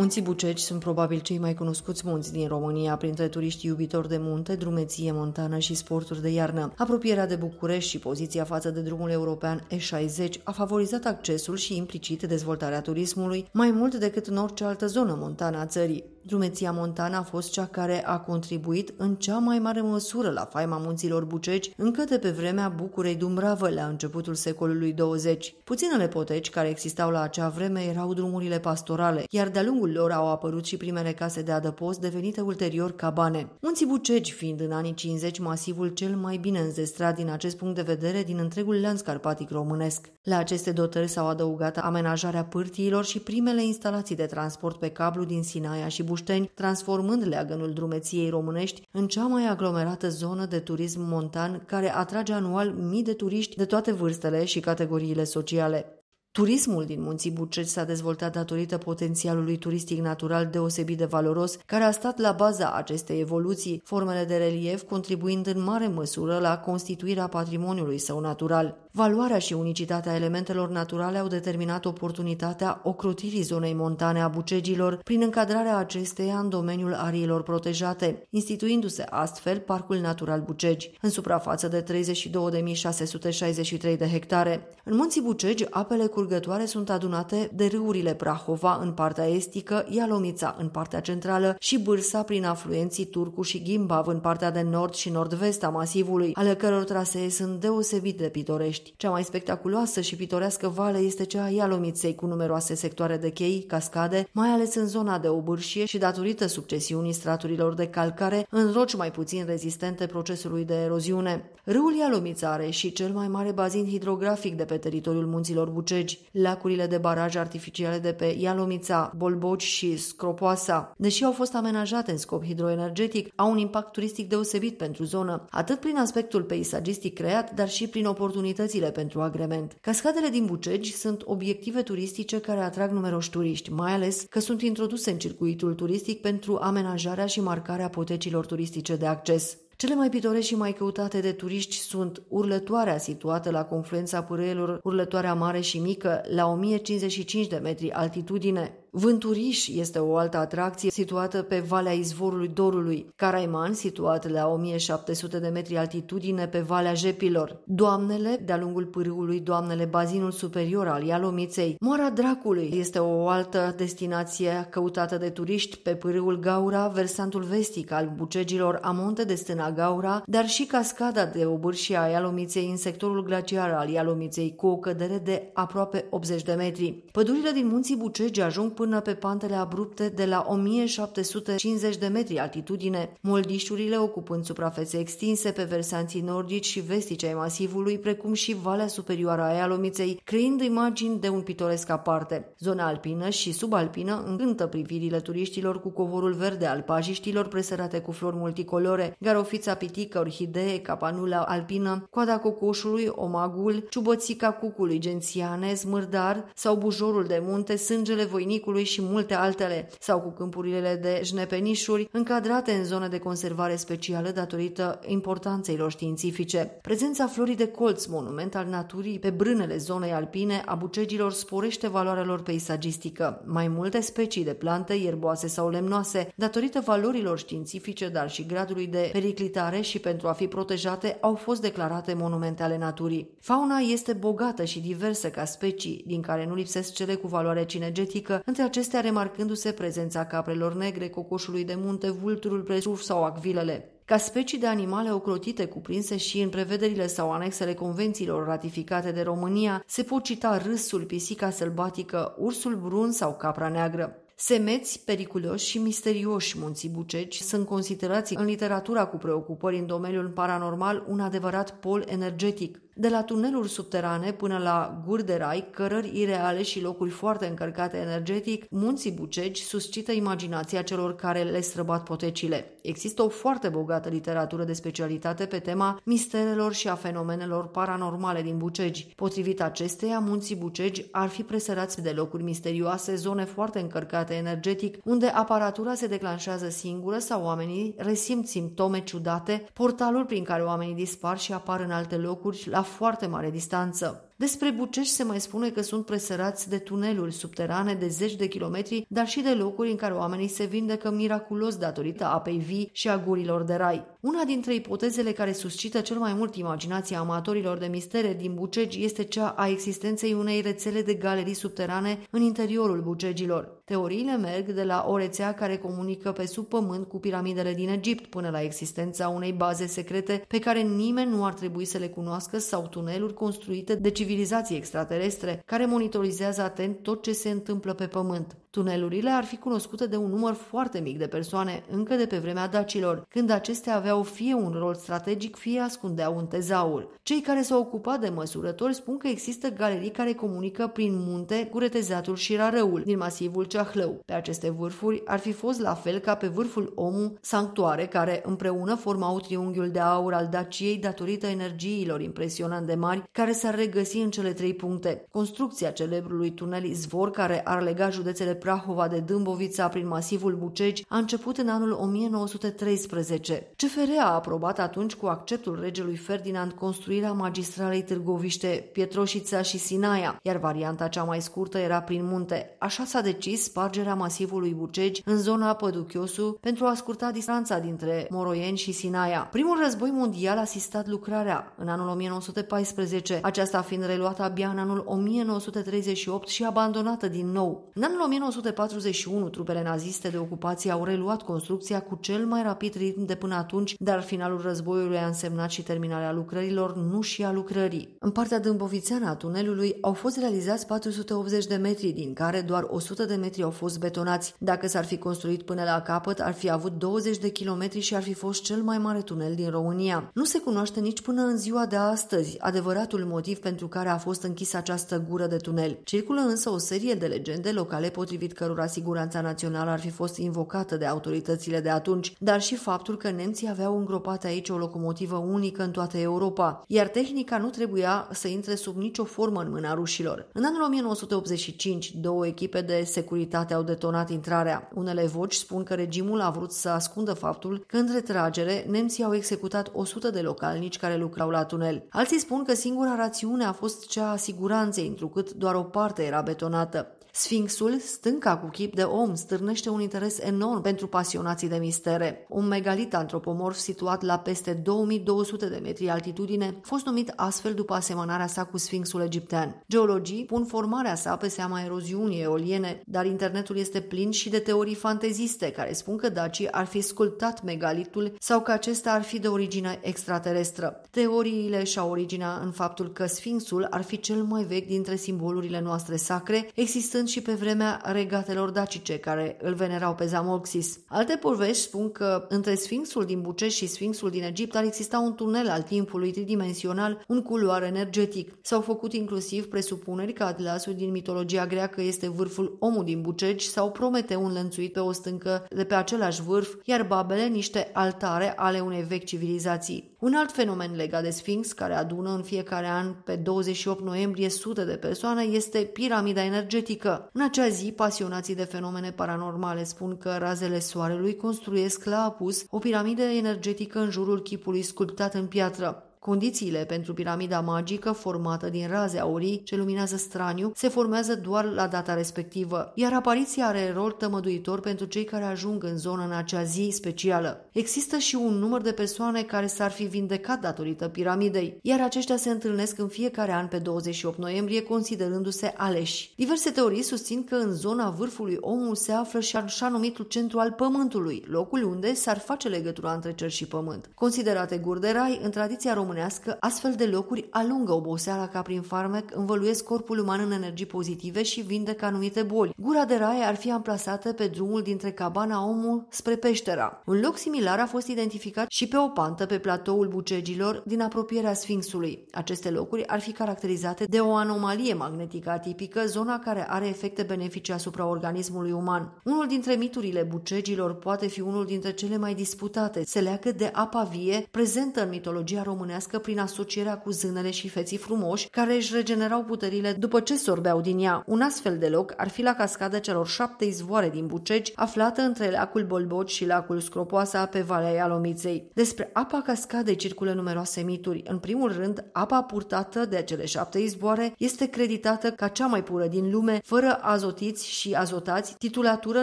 Munții Buceci sunt probabil cei mai cunoscuți munți din România printre turiștii iubitori de munte, drumeție montană și sporturi de iarnă. Apropierea de București și poziția față de drumul european E60 a favorizat accesul și implicit dezvoltarea turismului mai mult decât în orice altă zonă montană a țării. Drumeția montană a fost cea care a contribuit în cea mai mare măsură la faima munților Buceci încă de pe vremea Bucurei Dumbravă la începutul secolului 20. Puținele poteci care existau la acea vreme erau drumurile pastorale, iar de-a lungul lor au apărut și primele case de adăpost devenite ulterior cabane. Munții Buceci fiind în anii 50 masivul cel mai bine înzestrat din acest punct de vedere din întregul lanț carpatic românesc. La aceste dotări s-au adăugat amenajarea pârtiilor și primele instalații de transport pe cablu din Sinaia și Bușteni, transformând leagănul drumeției românești în cea mai aglomerată zonă de turism montan care atrage anual mii de turiști de toate vârstele și categoriile sociale. Turismul din Munții Buceci s-a dezvoltat datorită potențialului turistic natural deosebit de valoros, care a stat la baza acestei evoluții, formele de relief contribuind în mare măsură la constituirea patrimoniului său natural. Valoarea și unicitatea elementelor naturale au determinat oportunitatea ocrotirii zonei montane a Bucegilor prin încadrarea acesteia în domeniul ariilor protejate, instituindu-se astfel Parcul Natural Bucegi, în suprafață de 32.663 de hectare. În munții Bucegi, apele curgătoare sunt adunate de râurile Prahova în partea estică, Ialomița în partea centrală și Bârsa prin afluenții Turcu și Gimbav în partea de nord și nord-vest a masivului, ale căror trasee sunt deosebit de pitorești. București. Cea mai spectaculoasă și pitorească vale este cea a Ialomiței, cu numeroase sectoare de chei, cascade, mai ales în zona de obârșie și datorită succesiunii straturilor de calcare în roci mai puțin rezistente procesului de eroziune. Râul Ialomița are și cel mai mare bazin hidrografic de pe teritoriul munților Bucegi. Lacurile de baraj artificiale de pe Ialomița, Bolboci și Scropoasa, deși au fost amenajate în scop hidroenergetic, au un impact turistic deosebit pentru zonă, atât prin aspectul peisagistic creat, dar și prin oportunități plățile pentru agrement. Cascadele din Bucegi sunt obiective turistice care atrag numeroși turiști, mai ales că sunt introduse în circuitul turistic pentru amenajarea și marcarea potecilor turistice de acces. Cele mai pitorești și mai căutate de turiști sunt Urlătoarea, situată la confluența pârâielor Urlătoarea Mare și Mică, la 1055 de metri altitudine, Vânturiș este o altă atracție situată pe Valea Izvorului Dorului, Caraiman, situat la 1700 de metri altitudine pe Valea Jepilor, Doamnele, de-a lungul pârâului Doamnele, bazinul superior al Ialomiței, Moara Dracului este o altă destinație căutată de turiști pe pârâul Gaura, versantul vestic al Bucegilor, Amonte de Stâna Gaura, dar și cascada de obârșie a Ialomiței în sectorul glaciar al Ialomiței, cu o cădere de aproape 80 de metri. Pădurile din munții Bucegi ajung până pe pantele abrupte de la 1750 de metri altitudine, moldișurile ocupând suprafețe extinse pe versanții nordici și vestici ai masivului, precum și valea superioară a Ialomiței, creând imagini de un pitoresc aparte. Zona alpină și subalpină încântă privirile turiștilor cu covorul verde al pajiștilor presărate cu flori multicolore, garofița pitică, orhidee, capanula alpină, coada cocoșului, omagul, ciubățica cucului gențiane, smârdar sau bujorul de munte, sângele voinicului Câmpului și multe altele, sau cu câmpurile de jnepenișuri încadrate în zone de conservare specială datorită importanței lor științifice. Prezența florii de colț, monument al naturii, pe brânele zonei alpine a bucegilor sporește valoarea lor peisagistică. Mai multe specii de plante, ierboase sau lemnoase, datorită valorilor științifice, dar și gradului de periclitare și pentru a fi protejate, au fost declarate monumente ale naturii. Fauna este bogată și diversă ca specii, din care nu lipsesc cele cu valoare cinegetică, între acestea remarcându-se prezența caprelor negre, cocoșului de munte, vulturul presuf sau acvilele. Ca specii de animale ocrotite cuprinse și în prevederile sau anexele convențiilor ratificate de România, se pot cita râsul, pisica sălbatică, ursul brun sau capra neagră. Semeți, periculoși și misterioși munții buceci sunt considerați în literatura cu preocupări în domeniul paranormal un adevărat pol energetic, de la tuneluri subterane până la guri de rai, cărări ireale și locuri foarte încărcate energetic, munții Bucegi suscită imaginația celor care le străbat potecile. Există o foarte bogată literatură de specialitate pe tema misterelor și a fenomenelor paranormale din Bucegi. Potrivit acesteia, munții Bucegi ar fi presărați de locuri misterioase, zone foarte încărcate energetic, unde aparatura se declanșează singură sau oamenii resimt simptome ciudate, portalul prin care oamenii dispar și apar în alte locuri la foarte mare distanță. Despre Bucești se mai spune că sunt presărați de tuneluri subterane de zeci de kilometri, dar și de locuri în care oamenii se vindecă miraculos datorită apei vii și a gurilor de rai. Una dintre ipotezele care suscită cel mai mult imaginația amatorilor de mistere din Bucegi este cea a existenței unei rețele de galerii subterane în interiorul Bucegilor. Teoriile merg de la o rețea care comunică pe sub pământ cu piramidele din Egipt până la existența unei baze secrete pe care nimeni nu ar trebui să le cunoască sau tuneluri construite de civilizații extraterestre care monitorizează atent tot ce se întâmplă pe pământ. Tunelurile ar fi cunoscute de un număr foarte mic de persoane încă de pe vremea dacilor, când acestea aveau fie un rol strategic, fie ascundeau un tezaur. Cei care s-au ocupat de măsurători spun că există galerii care comunică prin munte cu retezatul și rarăul din masivul Ceahlău. Pe aceste vârfuri ar fi fost la fel ca pe vârful Omu sanctuare care împreună formau triunghiul de aur al Daciei datorită energiilor impresionant de mari care s-ar regăsi în cele trei puncte. Construcția celebrului tunel Izvor care ar lega județele Prahova de Dâmbovița prin masivul Bucegi a început în anul 1913. CFR a aprobat atunci cu acceptul regelui Ferdinand construirea magistralei Târgoviște, Pietroșița și Sinaia, iar varianta cea mai scurtă era prin munte. Așa s-a decis spargerea masivului Bucegi în zona Păduchiosu pentru a scurta distanța dintre Moroieni și Sinaia. Primul război mondial a asistat lucrarea în anul 1914, aceasta fiind reluată abia în anul 1938 și abandonată din nou. În anul 1941, trupele naziste de ocupație au reluat construcția cu cel mai rapid ritm de până atunci, dar finalul războiului a însemnat și terminarea lucrărilor, nu și a lucrării. În partea dâmbovițeană a tunelului au fost realizați 480 de metri, din care doar 100 de metri au fost betonați. Dacă s-ar fi construit până la capăt, ar fi avut 20 de kilometri și ar fi fost cel mai mare tunel din România. Nu se cunoaște nici până în ziua de astăzi adevăratul motiv pentru care a fost închisă această gură de tunel. Circulă însă o serie de legende locale potrivit potrivit cărora siguranța națională ar fi fost invocată de autoritățile de atunci, dar și faptul că nemții aveau îngropat aici o locomotivă unică în toată Europa, iar tehnica nu trebuia să intre sub nicio formă în mâna rușilor. În anul 1985, două echipe de securitate au detonat intrarea. Unele voci spun că regimul a vrut să ascundă faptul că în retragere nemții au executat 100 de localnici care lucrau la tunel. Alții spun că singura rațiune a fost cea a siguranței, întrucât doar o parte era betonată. Sfinxul, stânca cu chip de om, stârnește un interes enorm pentru pasionații de mistere. Un megalit antropomorf situat la peste 2200 de metri altitudine, a fost numit astfel după asemănarea sa cu Sfinxul egiptean. Geologii pun formarea sa pe seama eroziunii eoliene, dar internetul este plin și de teorii fanteziste care spun că dacii ar fi sculptat megalitul sau că acesta ar fi de origine extraterestră. Teoriile și-au originea în faptul că Sfinxul ar fi cel mai vechi dintre simbolurile noastre sacre, existând existând și pe vremea regatelor dacice care îl venerau pe Zamolxis. Alte povești spun că între Sfinxul din Bucești și Sfinxul din Egipt ar exista un tunel al timpului tridimensional, un culoar energetic. S-au făcut inclusiv presupuneri că Atlasul din mitologia greacă este vârful omul din Bucegi sau Prometeu înlănțuit pe o stâncă de pe același vârf, iar babele niște altare ale unei vechi civilizații. Un alt fenomen legat de Sfinx, care adună în fiecare an pe 28 noiembrie sute de persoane, este piramida energetică, că în acea zi pasionații de fenomene paranormale spun că razele soarelui construiesc la apus o piramidă energetică în jurul chipului sculptat în piatră. Condițiile pentru piramida magică, formată din raze aurii ce luminează straniu, se formează doar la data respectivă, iar apariția are rol tămăduitor pentru cei care ajung în zonă în acea zi specială. Există și un număr de persoane care s-ar fi vindecat datorită piramidei, iar aceștia se întâlnesc în fiecare an pe 28 noiembrie considerându-se aleși. Diverse teorii susțin că în zona vârfului omul se află și așa numitul centru al pământului, locul unde s-ar face legătura între cer și pământ. Considerate guri de rai, în tradiția română românească, astfel de locuri alungă oboseala ca prin farmec, învăluiesc corpul uman în energii pozitive și vindecă anumite boli. Gura de rai ar fi amplasată pe drumul dintre cabana omul spre peștera. Un loc similar a fost identificat și pe o pantă pe platoul Bucegilor din apropierea Sfinxului. Aceste locuri ar fi caracterizate de o anomalie magnetică atipică, zona care are efecte benefice asupra organismului uman. Unul dintre miturile Bucegilor poate fi unul dintre cele mai disputate. Se leagă de apa vie prezentă în mitologia românească mulțumească prin asocierea cu zânele și feții frumoși, care își regenerau puterile după ce sorbeau din ea. Un astfel de loc ar fi la cascada celor șapte izvoare din Bucegi, aflată între lacul Bolboci și lacul Scropoasa pe Valea Ialomiței. Despre apa cascadei circulă numeroase mituri. În primul rând, apa purtată de cele șapte izvoare este creditată ca cea mai pură din lume, fără azotiți și azotați, titulatură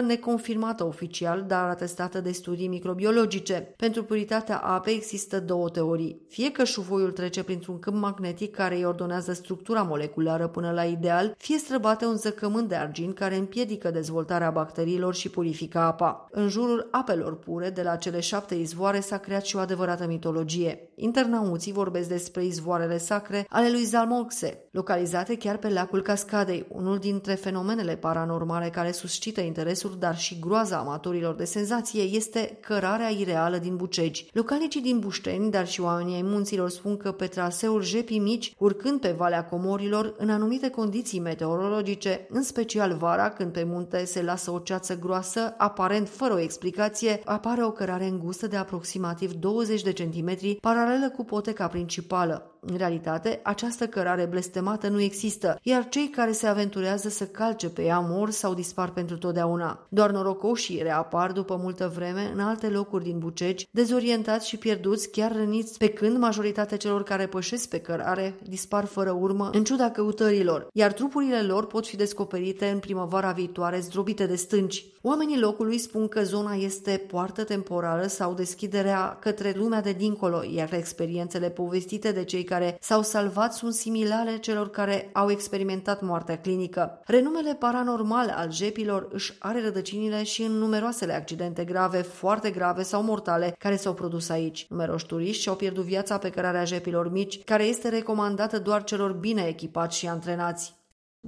neconfirmată oficial, dar atestată de studii microbiologice. Pentru puritatea apei există două teorii. Fie că șuvoiul trece printr-un câmp magnetic care îi ordonează structura moleculară până la ideal, fie străbate un zăcământ de argint care împiedică dezvoltarea bacteriilor și purifică apa. În jurul apelor pure de la cele șapte izvoare s-a creat și o adevărată mitologie. Internauții vorbesc despre izvoarele sacre ale lui Zalmoxe, localizate chiar pe lacul Cascadei, unul dintre fenomenele paranormale care suscită interesul, dar și groaza amatorilor de senzație este cărarea ireală din Bucegi. Localnicii din Bușteni, dar și oamenii ai munților spun că pe traseul Jepii Mici, urcând pe Valea Comorilor, în anumite condiții meteorologice, în special vara, când pe munte se lasă o ceață groasă, aparent fără o explicație, apare o cărare îngustă de aproximativ 20 de centimetri, paralelă cu poteca principală. În realitate, această cărare blestemată nu există, iar cei care se aventurează să calce pe ea mor sau dispar pentru totdeauna. Doar norocoșii reapar după multă vreme în alte locuri din Bucegi, dezorientați și pierduți, chiar răniți, pe când majoritatea celor care pășesc pe cărare dispar fără urmă, în ciuda căutărilor, iar trupurile lor pot fi descoperite în primăvara viitoare zdrobite de stânci. Oamenii locului spun că zona este poartă temporală sau deschiderea către lumea de dincolo, iar experiențele povestite de cei care s-au salvat sunt similare celor care au experimentat moartea clinică. Renumele paranormal al jepilor își are rădăcinile și în numeroasele accidente grave, foarte grave sau mortale care s-au produs aici. Numeroși turiști și-au pierdut viața pe cărarea jepilor mici, care este recomandată doar celor bine echipați și antrenați.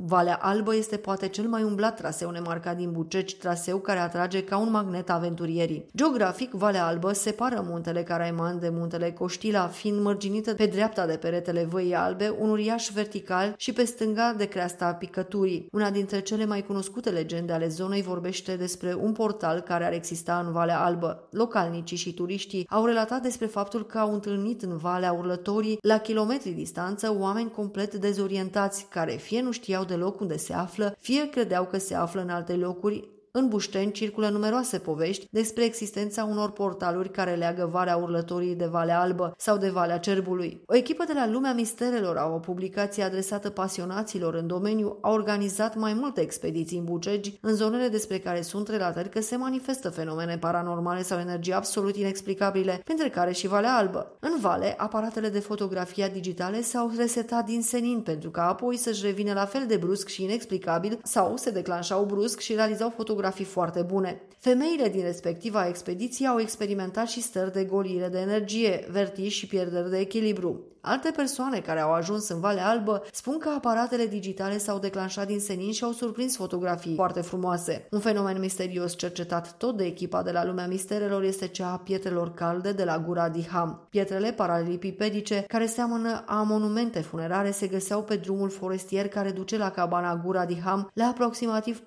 Valea Albă este poate cel mai umblat traseu nemarcat din Buceci, traseu care atrage ca un magnet aventurierii. Geografic, Valea Albă separă muntele Caraiman de muntele Coștila, fiind mărginită pe dreapta de peretele Văii Albe, un uriaș vertical și pe stânga de creasta Picăturii. Una dintre cele mai cunoscute legende ale zonei vorbește despre un portal care ar exista în Valea Albă. Localnicii și turiștii au relatat despre faptul că au întâlnit în Valea Urlătorii, la kilometri distanță, oameni complet dezorientați, care fie nu știau de loc unde se află, fie credeau că se află în alte locuri, în Bușteni circulă numeroase povești despre existența unor portaluri care leagă Valea Urlătorii de Valea Albă sau de Valea Cerbului. O echipă de la Lumea Misterelor, o publicație adresată pasionaților în domeniu, a organizat mai multe expediții în Bucegi, în zonele despre care sunt relatări că se manifestă fenomene paranormale sau energii absolut inexplicabile, printre care și Valea Albă. În vale, aparatele de fotografia digitale s-au resetat din senin pentru ca apoi să-și revină la fel de brusc și inexplicabil sau se declanșau brusc și realizau fotografii fotografii foarte bune. Femeile din respectiva expediție au experimentat și stări de golire de energie, vertij și pierderi de echilibru. Alte persoane care au ajuns în Valea Albă spun că aparatele digitale s-au declanșat din senin și au surprins fotografii foarte frumoase. Un fenomen misterios cercetat tot de echipa de la Lumea Misterelor este cea a pietrelor calde de la Gura Diham. Pietrele paralipipedice, care seamănă a monumente funerare, se găseau pe drumul forestier care duce la cabana Gura Diham, la aproximativ 4,2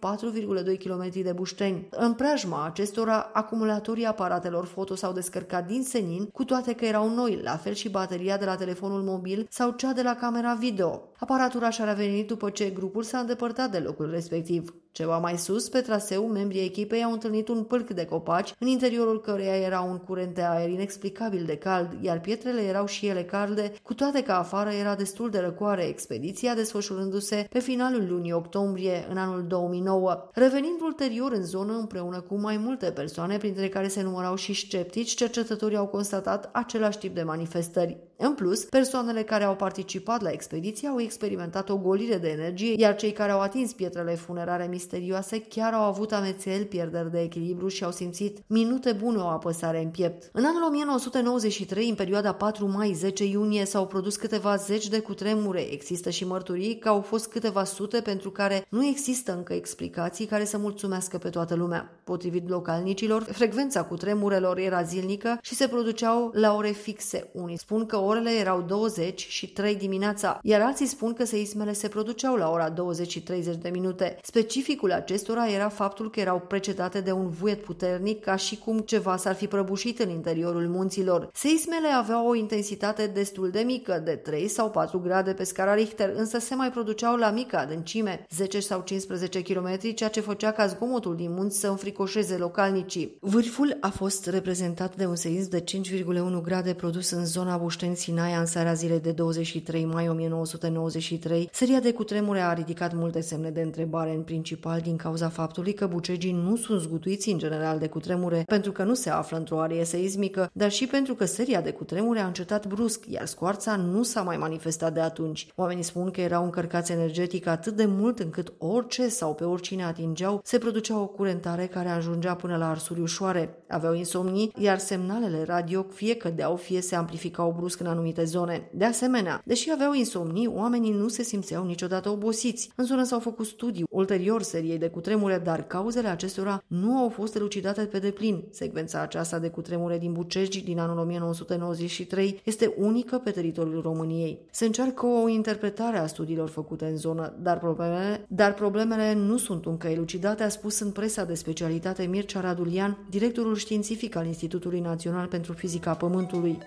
km de Bușteni. În preajma acestora, acumulatorii aparatelor foto s-au descărcat din senin, cu toate că erau noi, la fel și bateria de la telefon telefonul mobil sau cea de la camera video. Aparatura și-a revenit după ce grupul s-a îndepărtat de locul respectiv. Ceva mai sus, pe traseu, membrii echipei au întâlnit un pâlc de copaci, în interiorul căreia era un curent de aer inexplicabil de cald, iar pietrele erau și ele calde, cu toate că afară era destul de răcoare, expediția desfășurându-se pe finalul lunii octombrie în anul 2009. Revenind ulterior în zonă împreună cu mai multe persoane, printre care se numărau și sceptici, cercetătorii au constatat același tip de manifestări. În plus, persoanele care au participat la expediție au experimentat o golire de energie, iar cei care au atins pietrele funerare misterioase chiar au avut amețeli, pierderi de echilibru și au simțit minute bune o apăsare în piept. În anul 1993, în perioada 4 mai-10 iunie, s-au produs câteva zeci de cutremure. Există și mărturii că au fost câteva sute pentru care nu există încă explicații care să mulțumească pe toată lumea. Potrivit localnicilor, frecvența cutremurelor era zilnică și se produceau la ore fixe. Unii spun că orele erau 20 și 3 dimineața, iar alții spun că seismele se produceau la ora 20 și 30 de minute. Specific Specificul acestora era faptul că erau precedate de un vuiet puternic, ca și cum ceva s-ar fi prăbușit în interiorul munților. Seismele aveau o intensitate destul de mică, de 3 sau 4 grade pe scara Richter, însă se mai produceau la mică adâncime, 10 sau 15 km, ceea ce făcea ca zgomotul din munți să înfricoșeze localnicii. Vârful a fost reprezentat de un seism de 5,1 grade produs în zona Bușten-Sinaia în seara zilei de 23 mai 1993. Seria de cutremure a ridicat multe semne de întrebare, în principal din cauza faptului că bucegii nu sunt zgutuiți în general de cutremure, pentru că nu se află într-o arie seismică, dar și pentru că seria de cutremure a încetat brusc, iar scoarța nu s-a mai manifestat de atunci. Oamenii spun că erau încărcați energetic atât de mult încât orice sau pe oricine atingeau, se producea o curentare care ajungea până la arsuri ușoare. Aveau insomnii, iar semnalele radio fie cădeau, fie se amplificau brusc în anumite zone. De asemenea, deși aveau insomnii, oamenii nu se simțeau niciodată obosiți. În zonă s-au făcut studii ulterior seriei de cutremure, dar cauzele acestora nu au fost elucidate pe deplin. Secvența aceasta de cutremure din Bucegi din anul 1993 este unică pe teritoriul României. Se încearcă o interpretare a studiilor făcute în zonă, dar problemele, dar problemele nu sunt încă elucidate, a spus în presa de specialitate Mircea Radulian, directorul științific al Institutului Național pentru Fizica Pământului.